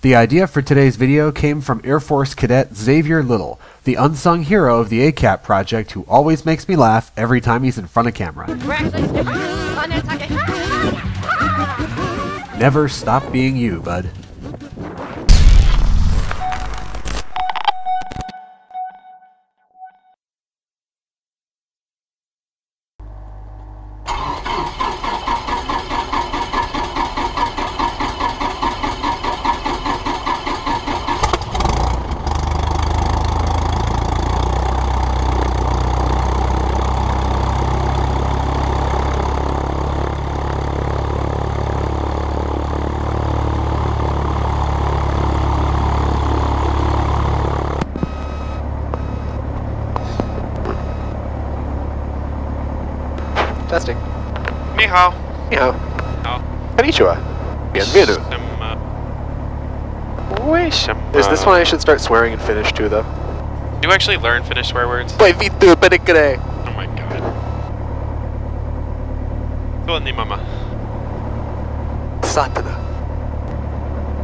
The idea for today's video came from Air Force Cadet Xavier Little, the unsung hero of the ACAP project who always makes me laugh every time he's in front of camera. Never stop being you, bud. Testing. Ni hao. Ni hao. Konnichiwa. Bienvenido. Shema. Is this one I should start swearing in Finnish too, though? Do you actually learn Finnish swear words? Wait, vitu penikere. Oh my god. Tuo ni mama. Satana.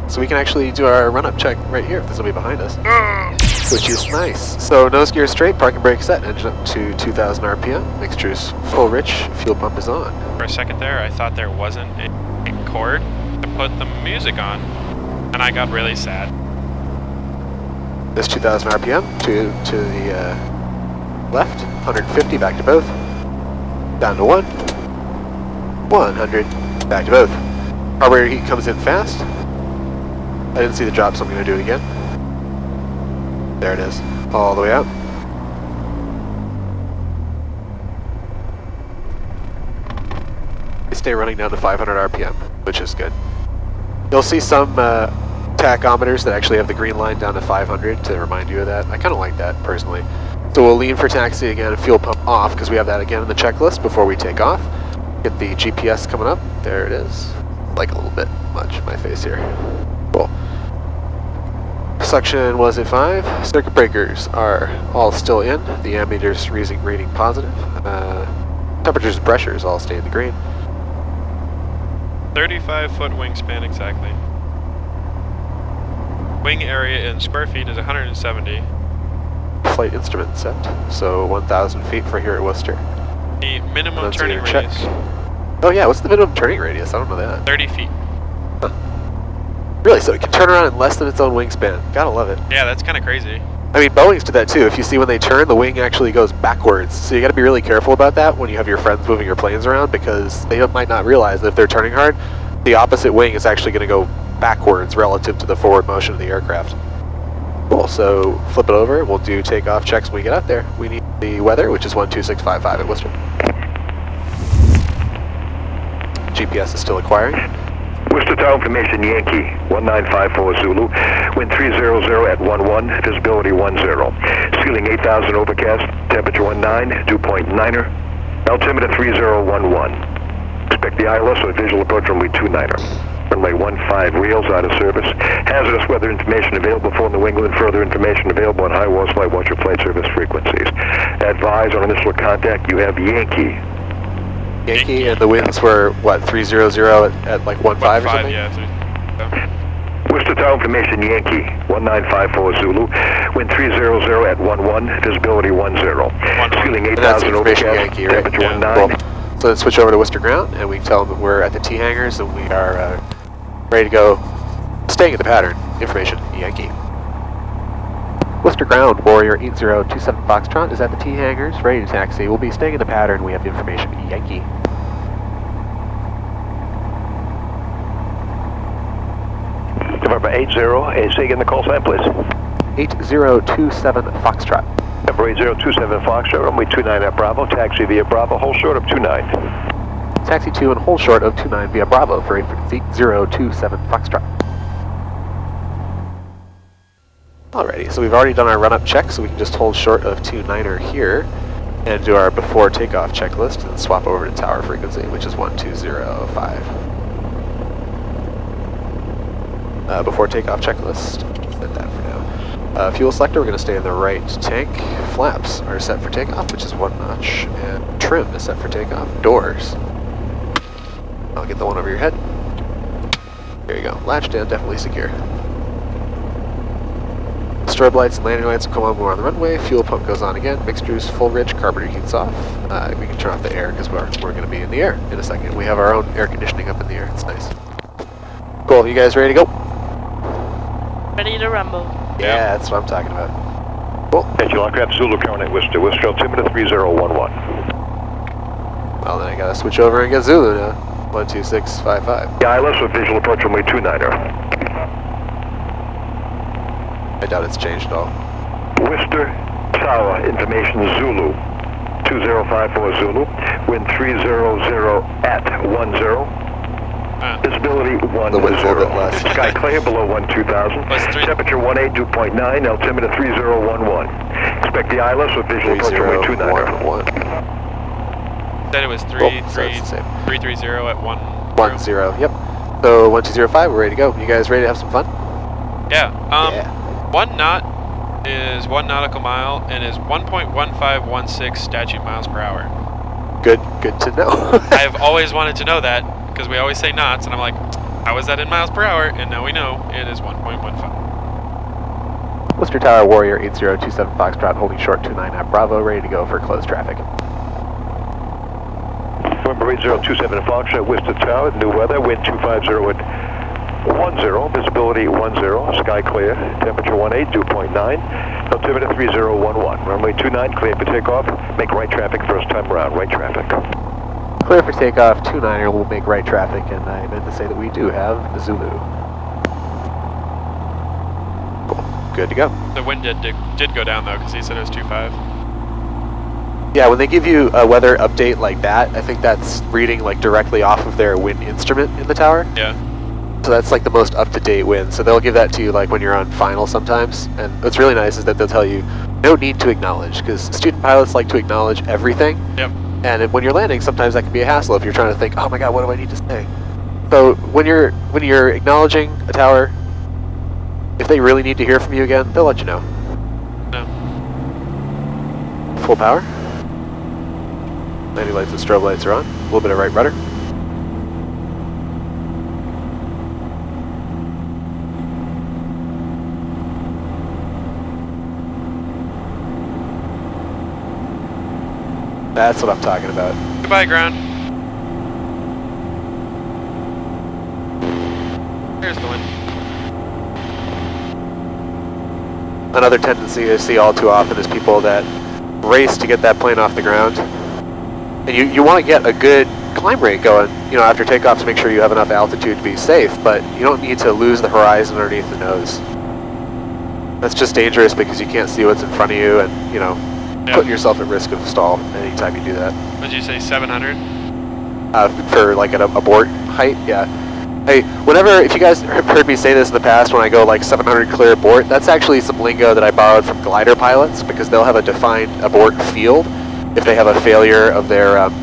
So we can actually do our run-up check right here if this will be behind us. Which is nice. So nose gear straight, parking brake set, engine up to 2000 RPM, mixture's full rich, fuel pump is on. For a second there, I thought there wasn't a, cord to put the music on, and I got really sad. This 2000 RPM to, to the uh, left, 150 back to both, down to one, 100 back to both. Carburetor heat comes in fast. I didn't see the drop, so I'm going to do it again. There it is, all the way up. They stay running down to 500 RPM, which is good. You'll see some uh, tachometers that actually have the green line down to 500 to remind you of that. I kind of like that personally. So we'll lean for taxi again and fuel pump off because we have that again in the checklist before we take off. Get the GPS coming up. There it is. Like a little bit much my face here. Suction was at 5. Circuit breakers are all still in. The ammeter's reading, reading positive. Uh, temperatures and pressures all stay in the green. 35 foot wingspan exactly. Wing area in square feet is 170. Flight instrument set. So 1,000 feet for here at Worcester. The minimum turning either check. radius, Oh yeah, what's the minimum turning radius? I don't know that. 30 feet. Really, so it can turn around in less than its own wingspan. Gotta love it. Yeah, that's kind of crazy. I mean, Boeing's do that too. If you see when they turn, the wing actually goes backwards. So you gotta be really careful about that when you have your friends moving your planes around because they might not realize that if they're turning hard, the opposite wing is actually gonna go backwards relative to the forward motion of the aircraft. Cool, so flip it over. We'll do takeoff checks when we get out there. We need the weather, which is 12655 at Worcester. GPS is still acquiring. Worcester Tower information Yankee 1954 Zulu, wind 300 at 11, visibility 10. Ceiling 8000 overcast, temperature 19, dew point 9er, altimeter 3011. Expect the ILS or visual approach runway 29er. Runway 15 REILs out of service. Hazardous weather information available for New England. Further information available on HIWAS flight watcher flight service frequencies. Advise on initial contact you have Yankee Yankee, and the winds were, what, 300 at, at like 1.5 or something? yeah. Three, yeah. Worcester Tower information Yankee 1954 Zulu, wind 300 at 11, visibility 10. Ceiling that's 8000 information overcast, Yankee, right? temperature Yeah. 19. Cool. So then switch over to Worcester Ground, and we tell them that we're at the T hangars and we are uh, ready to go, staying in the pattern. Information Yankee. Worcester Ground, Warrior 8027 Foxtrot is at the T hangars, ready to taxi. We'll be staying in the pattern. We have information Yankee. November 80, and say again the call sign, please. 8027 Foxtrot. November 8027 Foxtrot, runway 29 at Bravo, taxi via Bravo, hold short of 29. Taxi 2 and hold short of 29 via Bravo for 8027 Foxtrot. Alrighty, so we've already done our run-up check, so we can just hold short of 29er here and do our before takeoff checklist and swap over to tower frequency, which is 1205. Uh, before takeoff checklist, that for now. Uh, fuel selector, we're going to stay in the right tank. Flaps are set for takeoff, which is one notch, and trim is set for takeoff. Doors. I'll get the one over your head. There you go. Latch down, definitely secure. strobe lights and landing lights come on we're on the runway. Fuel pump goes on again. Mixture's full rich. Carburetor heats off. Uh, we can turn off the air because we're, we're going to be in the air in a second. We have our own air conditioning up in the air. It's nice. Cool. You guys ready to go? Ready to rumble. Yeah, that's what I'm talking about. Cool. Angel aircraft Zulu current at Worcester. Worcester altimeter 3011. Well, then I got to switch over and get Zulu now. 12655. The ILS with visual approach runway 29er. I doubt it's changed at all. Worcester Tower, information Zulu. 2054 Zulu. Wind 300 at 10. Uh, Visibility 1 The wind's a little bit less. Sky clear below 1 2000. Temperature 18, dew point 9, altimeter 3011. Expect the ILS with visual approach runway 29er. 3011. said it was Cool, three so three it's the same. three three zero at one. One zero. Yep. So one two zero five. We're ready to go. You guys ready to have some fun? Yeah. Um, yeah. one knot is one nautical mile and is 1.1516 statute miles per hour. Good. Good to know. I've always wanted to know that because we always say knots, and I'm like, how is that in miles per hour? And now we know it is 1.15. Worcester Tower Warrior 8027 Foxtrot holding short 29 at Bravo, ready to go for closed traffic. November 8027 Foxtrot, Worcester Tower, new weather, wind 250 at 10, visibility 10, sky clear, temperature 18, dew point 9, altimeter 3011. Runway 29, clear for takeoff, make right traffic first time around, right traffic. Clear for takeoff, 29er will make right traffic, and I meant to say that we do have Zulu. Cool. Good to go. The wind did did, did go down though because he said it was 2.5. Yeah, when they give you a weather update like that, I think that's reading like directly off of their wind instrument in the tower. Yeah. So that's like the most up-to-date wind. So they'll give that to you like when you're on final sometimes. And what's really nice is that they'll tell you no need to acknowledge because student pilots like to acknowledge everything. Yep. And when you're landing, sometimes that can be a hassle if you're trying to think, oh my god, what do I need to say? So when you're when you're acknowledging a tower, if they really need to hear from you again, they'll let you know. No. Full power. Landing lights and strobe lights are on. A little bit of right rudder. That's what I'm talking about. Goodbye, ground. There's the wind. Another tendency I see all too often is people that race to get that plane off the ground. And you, you want to get a good climb rate going, you know, after takeoff to make sure you have enough altitude to be safe, but you don't need to lose the horizon underneath the nose. That's just dangerous because you can't see what's in front of you and, you know, Yeah. putting yourself at risk of stall anytime you do that. Would you say 700? Uh, for like an abort height, yeah. Hey, whenever, if you guys have heard me say this in the past when I go like 700 clear abort, that's actually some lingo that I borrowed from glider pilots because they'll have a defined abort field if they have a failure of their, um,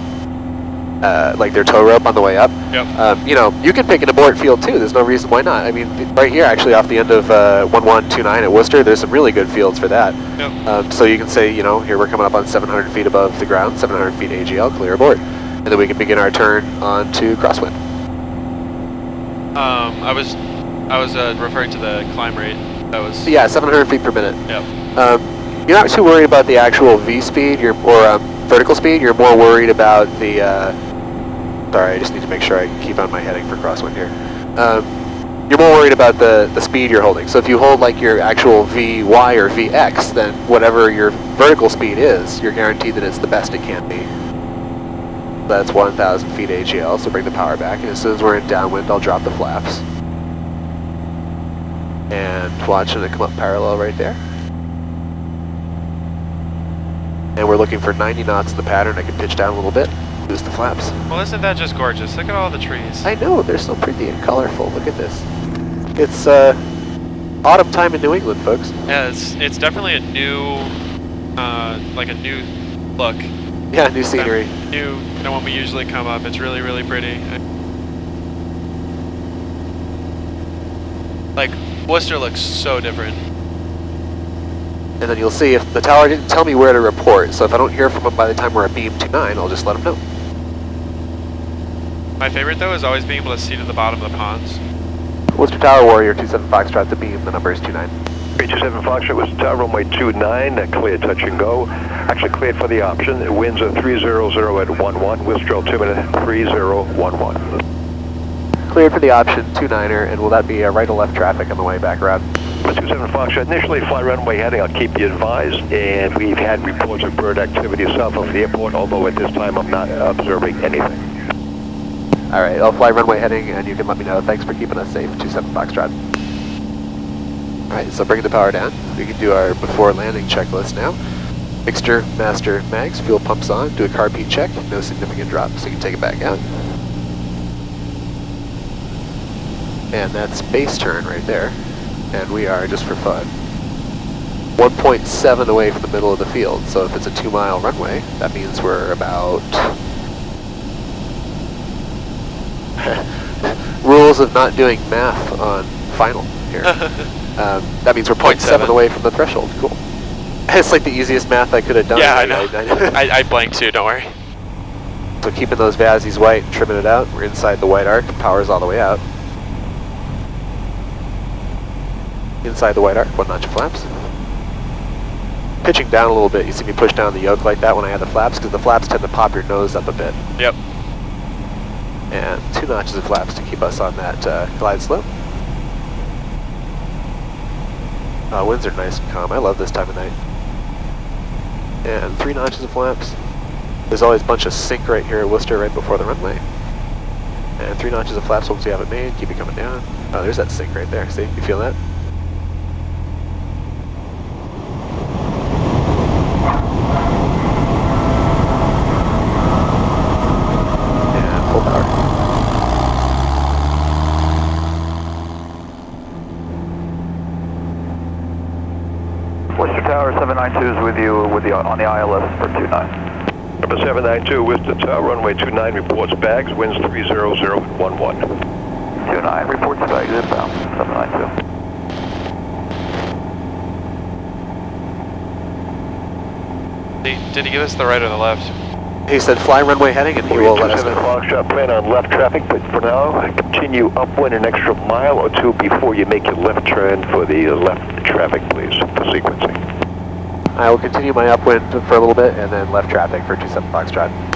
uh, like their tow rope on the way up. Yep. Um, you know, you can pick an abort field too. There's no reason why not. I mean, right here, actually, off the end of uh, 1129 at Worcester, there's some really good fields for that. Yep. Um, so you can say, you know, here we're coming up on 700 feet above the ground, 700 feet AGL, clear abort. And then we can begin our turn onto crosswind. Um, I was, I was uh, referring to the climb rate. That was. Yeah, 700 feet per minute. Yep. Um, you're not too worried about the actual V speed you're, or um, vertical speed. You're more worried about the. Uh, sorry, I just need to make sure I keep on my heading for crosswind here. Um, you're more worried about the, the speed you're holding. So if you hold like your actual VY or VX, then whatever your vertical speed is, you're guaranteed that it's the best it can be. That's 1,000 feet AGL, so bring the power back. And as soon as we're in downwind, I'll drop the flaps. And watching it come up parallel right there. And we're looking for 90 knots in the pattern. I can pitch down a little bit, the flaps. Well, isn't that just gorgeous? Look at all the trees. I know, they're so pretty and colorful. Look at this. It's uh, autumn time in New England, folks. Yeah, it's it's definitely a new, uh, like a new look. Yeah, new scenery. New than when we usually come up. It's really really pretty. Like Worcester looks so different. And then you'll see if the tower didn't tell me where to report, so if I don't hear from them by the time we're at beam 29, I'll just let them know. My favorite though is always being able to see to the bottom of the ponds. Worcester Tower Warrior 27 Foxtrot, the beam, the number is 29. 327 Foxtrot was tower runway 29, uh, clear touch and go. Actually cleared for the option. Winds are 300 at 11, Worcester altimeter 3011. Cleared for the option, 29er, and will that be a right or left traffic on the way back around? 27 Foxtrot, initially fly runway heading, I'll keep you advised, and we've had reports of bird activity south of the airport, although at this time I'm not observing anything. Alright, I'll fly runway heading and you can let me know. Thanks for keeping us safe, 27 Foxtrot. Alright, so bring the power down. We can do our before landing checklist now. Mixture, master, mags, fuel pumps on, do a carb heat check, no significant drops, so you can take it back out. And that's base turn right there. And we are, just for fun, 1.7 away from the middle of the field. So if it's a two mile runway, that means we're about rules of not doing math on final here. um, that means we're 0.7 0.7. away from the threshold. Cool. It's like the easiest math I could have done. Yeah, I know. I, I blanked too, don't worry. so keeping those VASIs white and trimming it out. We're inside the white arc. Power's all the way out. Inside the white arc, one notch of flaps. Pitching down a little bit. You see me push down the yoke like that when I have the flaps, because the flaps tend to pop your nose up a bit. Yep. And two notches of flaps to keep us on that uh, glide slope. Uh, winds are nice and calm. I love this time of night. And three notches of flaps. There's always a bunch of sink right here at Worcester right before the runway. And three notches of flaps once you have it made. Keep it coming down. Oh, there's that sink right there. See? You feel that? And full power. Worcester Tower 792 is with you with the, on the ILS for 29. Number 792, Worcester Tower, runway 29, reports bags, winds 300 at 11. 29, reports bags inbound, 792. Did he, did he give us the right or the left? He said fly runway heading and he will let us 27 know. Foxtrot, plan on left traffic, but for now, continue upwind an extra mile or two before you make your left turn for the left traffic, please, for sequencing. I will continue my upwind for a little bit and then left traffic for 27 Foxtrot.